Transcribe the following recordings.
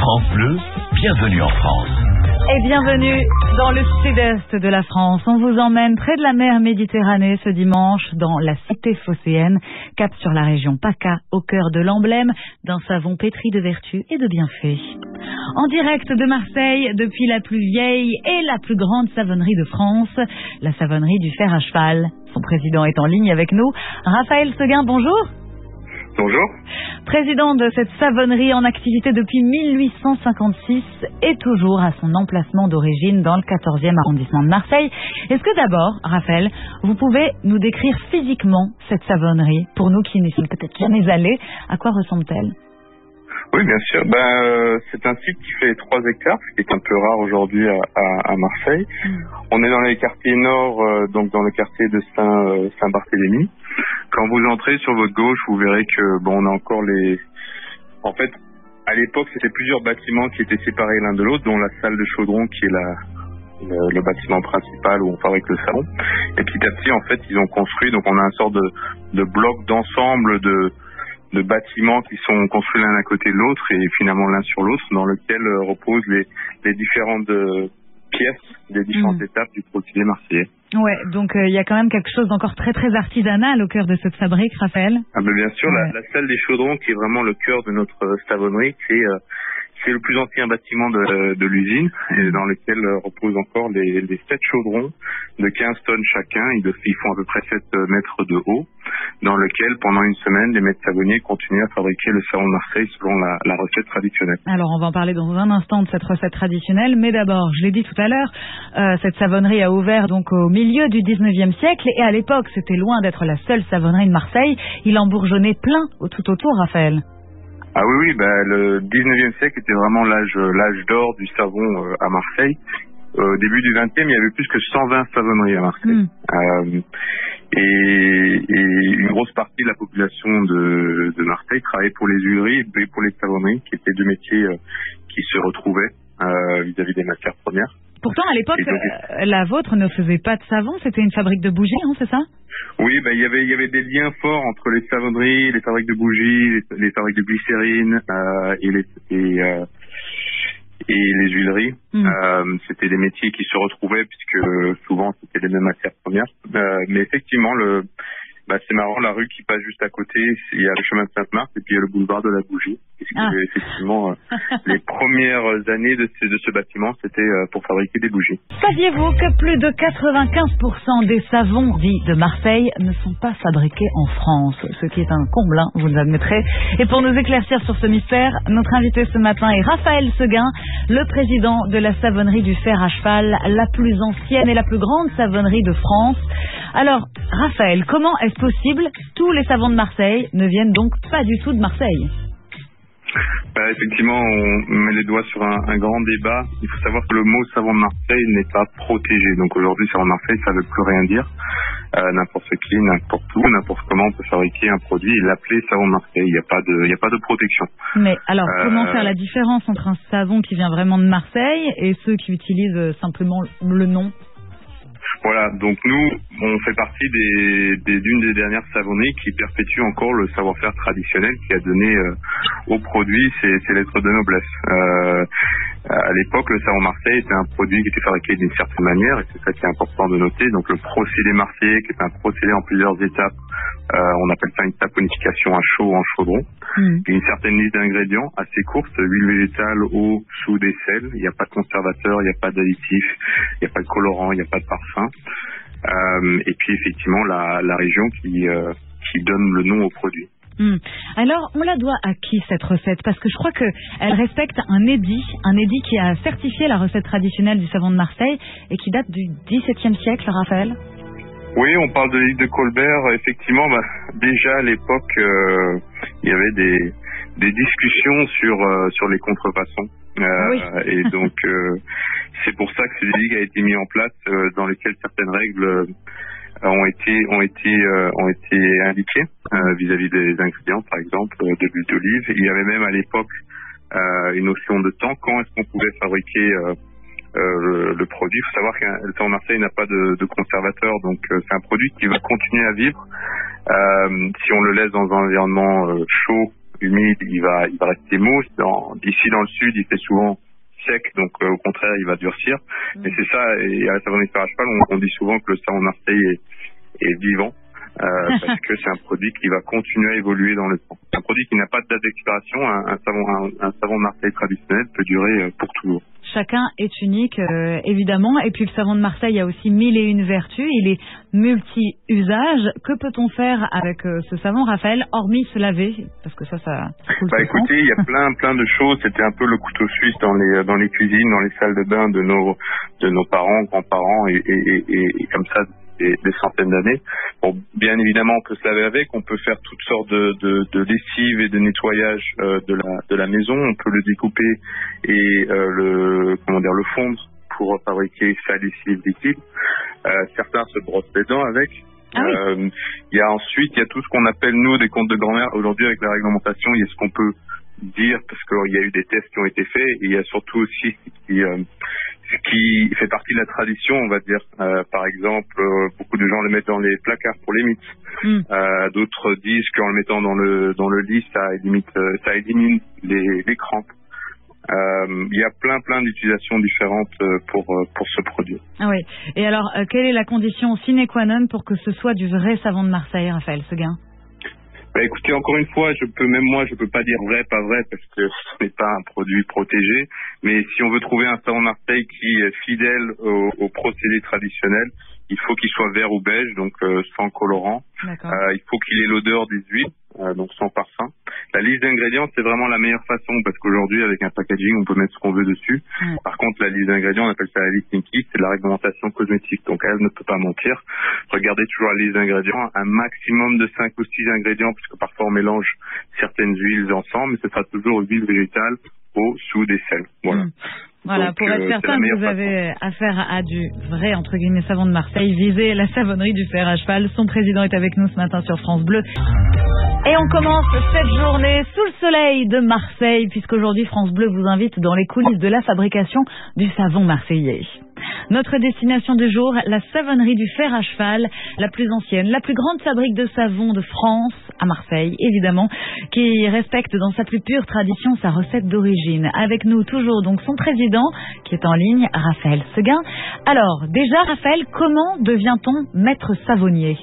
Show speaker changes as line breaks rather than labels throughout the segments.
France Bleu, bienvenue en France.
Et bienvenue dans le sud-est de la France. On vous emmène près de la mer Méditerranée ce dimanche dans la cité phocéenne, cap sur la région PACA, au cœur de l'emblème d'un savon pétri de vertu et de bienfaits. En direct de Marseille, depuis la plus vieille et la plus grande savonnerie de France, la savonnerie du fer à cheval. Son président est en ligne avec nous. Raphaël Seguin, bonjour.
Bonjour.
Président de cette savonnerie en activité depuis 1856 et toujours à son emplacement d'origine dans le 14e arrondissement de Marseille. Est-ce que d'abord, Raphaël, vous pouvez nous décrire physiquement cette savonnerie pour nous qui n'y sommes peut-être jamais allés? À quoi ressemble-t-elle?
Oui, bien sûr. Ben, euh, c'est un site qui fait 3 hectares, ce qui est un peu rare aujourd'hui à, à- à Marseille. On est dans les quartiers nord, euh, donc dans le quartier de Saint, euh, Saint-Barthélemy. Quand vous entrez sur votre gauche, vous verrez que bon, on a encore les. En fait, à l'époque, c'était plusieurs bâtiments qui étaient séparés l'un de l'autre, dont la salle de chaudron qui est la le, le bâtiment principal où on fabrique le salon. Et petit à petit, en fait, ils ont construit. Donc, on a un sort de, de bloc d'ensemble de de bâtiments qui sont construits l'un à côté de l'autre et finalement l'un sur l'autre, dans lequel euh, reposent les, les différentes euh, pièces des différentes
Mhm.
étapes du procédé marseillais.
Ouais, donc euh, il y a quand même quelque chose d'encore très très artisanal au cœur de cette fabrique, Raphaël.
Ah ben bien sûr,
Ouais.
la, la salle des chaudrons qui est vraiment le cœur de notre savonnerie, c'est euh, c'est le plus ancien bâtiment de, de l'usine et dans lequel reposent encore les, les 7 chaudrons de 15 tonnes chacun. Ils, ils font à peu près 7 mètres de haut, dans lequel pendant une semaine, les maîtres savonniers continuent à fabriquer le savon de Marseille selon la, la recette traditionnelle.
Alors on va en parler dans un instant de cette recette traditionnelle, mais d'abord, je l'ai dit tout à l'heure, euh, cette savonnerie a ouvert donc au milieu du 19e siècle et à l'époque, c'était loin d'être la seule savonnerie de Marseille. Il en bourgeonnait plein au tout autour, Raphaël.
Ah oui, oui, bah, le 19e siècle était vraiment l'âge l'âge d'or du savon euh, à Marseille. Euh, Au début du 20e, il y avait plus que 120 savonneries à Marseille.
Hmm.
Et, et une grosse partie de la population de, de Marseille travaillait pour les huileries et pour les savonneries, qui étaient deux métiers euh, qui se retrouvaient euh, vis-à-vis des matières premières.
Pourtant, à l'époque,
donc-
euh, la vôtre ne faisait pas de savon, c'était une fabrique de bougies, hein, c'est ça?
Oui, bah, il y avait il y avait des liens forts entre les savonneries, les fabriques de bougies, les, les fabriques de glycérine euh, et les et, euh, et les huileries.
Hmm.
Euh, c'était des métiers qui se retrouvaient puisque souvent c'était les mêmes matières premières. Euh, mais effectivement, le bah, c'est marrant, la rue qui passe juste à côté, il y a le chemin de Sainte-Marthe et puis il y a le boulevard de la Bougie.
Ah.
effectivement, euh, les premières années de ce, de ce bâtiment, c'était euh, pour fabriquer des bougies.
Saviez-vous que plus de 95% des savons dits de Marseille ne sont pas fabriqués en France Ce qui est un comble, hein, vous l'admettrez. Et pour nous éclaircir sur ce mystère, notre invité ce matin est Raphaël Seguin, le président de la savonnerie du fer à cheval, la plus ancienne et la plus grande savonnerie de France. Alors, Raphaël, comment est-ce possible Tous les savons de Marseille ne viennent donc pas du tout de Marseille.
Bah, effectivement, on met les doigts sur un, un grand débat. Il faut savoir que le mot savon de Marseille n'est pas protégé. Donc aujourd'hui, savon de Marseille, ça ne veut plus rien dire. Euh, n'importe qui, n'importe où, n'importe comment, on peut fabriquer un produit et l'appeler savon de Marseille. Il n'y a pas de, il n'y a pas de protection.
Mais alors,
Euh,
comment faire la différence entre un savon qui vient vraiment de Marseille et ceux qui utilisent euh, simplement le nom?
Voilà. Donc nous, on fait partie des, des- d'une des dernières savonneries qui perpétue encore le savoir-faire traditionnel qui a donné euh, au produit ses, ses lettres de noblesse. Euh, à l'époque, le savon Marseille était un produit qui était fabriqué d'une certaine manière, et c'est ça qui est important de noter. Donc le procédé marseillais, qui est un procédé en plusieurs étapes, euh, on appelle ça une saponification à chaud ou en chaudron.
Hmm.
Une certaine liste d'ingrédients assez courte, huile végétale, eau, soude et sel. Il n'y a pas de conservateur, il n'y a pas d'additif, il n'y a pas de colorant, il n'y a pas de parfum. Euh, et puis effectivement la, la région qui, euh, qui donne le nom au produit.
Hmm. Alors, on la doit à qui cette recette? Parce que je crois qu'elle respecte un édit, un édit qui a certifié la recette traditionnelle du savon de Marseille et qui date du XVIIe siècle, Raphaël.
Oui, on parle de l'île de Colbert. Effectivement, bah, déjà à l'époque, euh, il y avait des, des discussions sur, euh, sur les contrefaçons. Euh,
Oui.
et donc, c'est pour ça que ce ligue a été mis en place dans lesquelles certaines règles ont été ont été euh, ont été indiquées euh, vis-à-vis des ingrédients, par exemple, euh, de l'huile d'olive. Il y avait même à l'époque euh, une notion de temps. Quand est-ce qu'on pouvait fabriquer le, le produit? Il faut savoir qu'un le temps Marseille n'a pas de, de conservateur, donc c'est un produit qui va continuer à vivre si on le laisse dans un environnement chaud humide, il va, il va rester mousse. D'ici dans le sud, il fait souvent sec, donc au contraire, il va durcir. Mm. Et c'est ça, et à la savonnerie de fer à cheval, on, dit souvent que le savon Marseille est, est vivant. Euh, parce que c'est un produit qui va continuer à évoluer dans le temps. Un produit qui n'a pas de date d'expiration, un, savon, un, savon de Marseille traditionnel peut durer euh, pour toujours.
Chacun est unique, euh, évidemment. Et puis le savon de Marseille a aussi mille et une vertus. Il est multi-usage. Que peut-on faire avec ce savon, Raphaël, hormis se laver? Parce que ça, ça.
bah écoutez, il y a plein, plein de choses. C'était un peu le couteau suisse dans les, dans les cuisines, dans les salles de bain de nos, de nos parents, grands-parents et, et, et, et comme ça des, centaines d'années. Bon, bien évidemment, on peut se laver avec, on peut faire toutes sortes de, de, de lessives et de nettoyage euh, de, la, de la maison, on peut le découper et euh, le comment dire le fondre pour fabriquer sa lessive liquide. Euh, certains se brossent les dents avec.
Ah
il y a ensuite, il y a tout ce qu'on appelle nous des comptes de grand-mère. Aujourd'hui, avec la réglementation, il y a ce qu'on peut dire parce qu'il y a eu des tests qui ont été faits et il y a surtout aussi qui, qui fait partie de la tradition, on va dire. Euh, par exemple, euh, beaucoup de gens le mettent dans les placards pour les mythes. Hmm. Euh, d'autres disent qu'en le mettant dans le dans le lit, ça élimine ça élimine les, les crampes. Il y a plein plein d'utilisations différentes pour pour ce produit.
Ah oui. Et alors, quelle est la condition sine qua non pour que ce soit du vrai savon de Marseille, Raphaël Seguin
bah écoutez, encore une fois, je peux même moi, je peux pas dire vrai, pas vrai, parce que ce n'est pas un produit protégé. Mais si on veut trouver un savon Marseille qui est fidèle au, au procédé traditionnel, il faut qu'il soit vert ou beige, donc euh, sans colorant. Euh, il faut qu'il ait l'odeur des huiles, euh, donc sans parfum. La liste d'ingrédients, c'est vraiment la meilleure façon parce qu'aujourd'hui, avec un packaging, on peut mettre ce qu'on veut dessus. Par contre, la liste d'ingrédients, on appelle ça la liste Nikki, c'est la réglementation cosmétique, donc elle ne peut pas mentir. Regardez toujours la liste d'ingrédients, un maximum de 5 ou 6 ingrédients, puisque parfois on mélange certaines huiles ensemble, mais ce sera toujours huile végétale, eau, soude des sel. Voilà. Hmm.
Voilà, pour être euh, certain que vous avez affaire à du vrai, entre guillemets, savon de Marseille, visez la savonnerie du fer à cheval. Son président est avec nous ce matin sur France Bleu. Et on commence cette journée sous le soleil de Marseille, puisqu'aujourd'hui France Bleu vous invite dans les coulisses de la fabrication du savon marseillais. Notre destination du jour, la savonnerie du fer à cheval, la plus ancienne, la plus grande fabrique de savon de France, à Marseille, évidemment, qui respecte dans sa plus pure tradition sa recette d'origine. Avec nous toujours donc son président, qui est en ligne, Raphaël Seguin. Alors, déjà, Raphaël, comment devient-on maître savonnier?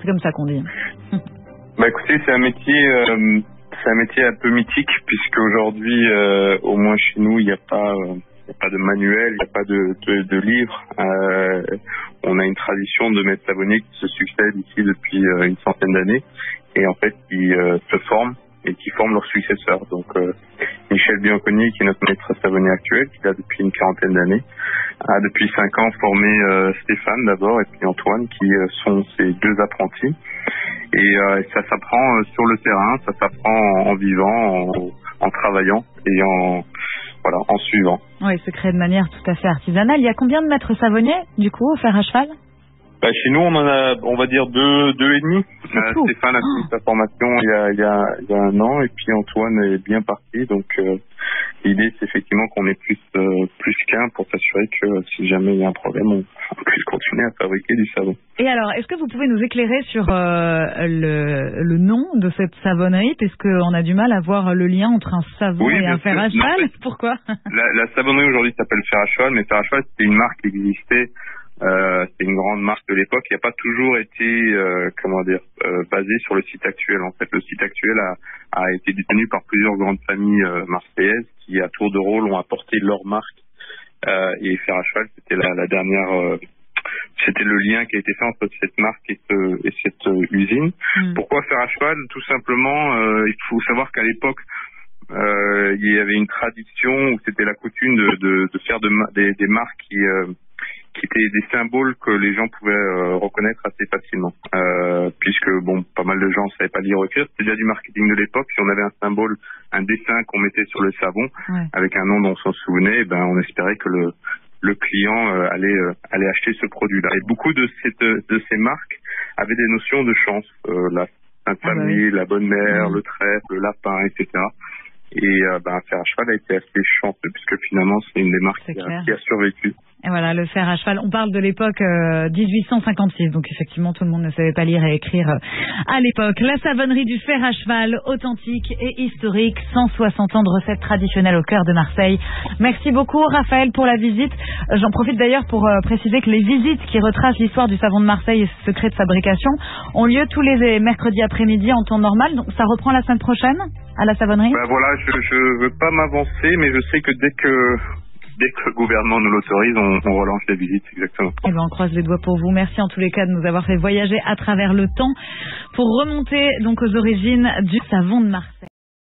C'est comme ça qu'on dit.
Bah écoutez, c'est un métier... Euh, c'est un métier un peu mythique puisque aujourd'hui, euh, au moins chez nous, il n'y a pas euh, il n'y a pas de manuel, il n'y a pas de, de, livre. Euh, on a une tradition de maîtres savonniers qui se succèdent ici depuis euh, une centaine d'années et en fait qui euh, se forment et qui forment leurs successeurs. Donc Michel Bianconi, qui est notre maître savonnier actuel, qui a depuis une quarantaine d'années, a depuis cinq ans formé Stéphane d'abord et puis Antoine, qui sont ses deux apprentis. Et ça s'apprend sur le terrain, ça s'apprend en, vivant, en, en travaillant et en voilà, en suivant.
Oui, se crée de manière tout à fait artisanale. Il y a combien de maîtres savonniers, du coup, au fer à cheval?
Bah, chez nous, on en a, on va dire deux, deux et demi. Euh, Stéphane a fini sa formation il y, a, il, y a, il y a un an et puis Antoine est bien parti. Donc euh, l'idée, c'est effectivement qu'on ait plus, euh, plus qu'un pour s'assurer que si jamais il y a un problème, on, puisse continuer à fabriquer du savon.
Et alors, est-ce que vous pouvez nous éclairer sur le, le nom de cette savonnerie, puisqu'on a du mal à voir le lien entre un savon et un fer à cheval Pourquoi?
la, la savonnerie aujourd'hui s'appelle fer à cheval, mais fer à cheval, c'était une marque qui existait euh, une grande marque de l'époque qui n'a pas toujours été, euh, comment dire, euh, basée sur le site actuel. En fait, le site actuel a, a été détenu par plusieurs grandes familles euh, marseillaises qui, à tour de rôle, ont apporté leur marque. Euh, et Fer à cheval, c'était la, la, dernière, c'était le lien qui a été fait entre cette marque et, et cette usine. Mm. Pourquoi Fer à cheval? Tout simplement, il faut savoir qu'à l'époque, il y avait une tradition où c'était la coutume de, de, de faire de, des, des marques qui qui étaient des symboles que les gens pouvaient euh, reconnaître assez facilement. Euh, puisque bon, pas mal de gens savaient pas lire ou écrire. C'était déjà du marketing de l'époque. Si on avait un symbole, un dessin qu'on mettait sur le savon avec un nom dont on s'en souvenait, ben on espérait que le le client euh, allait euh, allait acheter ce produit-là. Et beaucoup de cette de ces marques avaient des notions de chance. la Sainte ah bah Famille, la Bonne Mère, le trèfle, le lapin, etc. Et euh, ben, Fer à cheval a été assez chanceux puisque finalement c'est une des marques qui a, qui a, survécu.
Et voilà, le fer à cheval. On parle de l'époque 1856, donc effectivement tout le monde ne savait pas lire et écrire à l'époque. La savonnerie du fer à cheval, authentique et historique, 160 ans de recettes traditionnelles au cœur de Marseille. Merci beaucoup Raphaël pour la visite. J'en profite d'ailleurs pour préciser que les visites qui retracent l'histoire du savon de Marseille et ses secrets de fabrication ont lieu tous les mercredis après-midi en temps normal. Donc ça reprend la semaine prochaine à la savonnerie?
Ben voilà, je ne veux pas m'avancer, mais je sais que dès que dès que le gouvernement nous l'autorise, on, relance les visites, exactement.
Eh ben, on croise les doigts pour vous. Merci en tous les cas de nous avoir fait voyager à travers le temps pour remonter donc aux origines du savon de Marseille.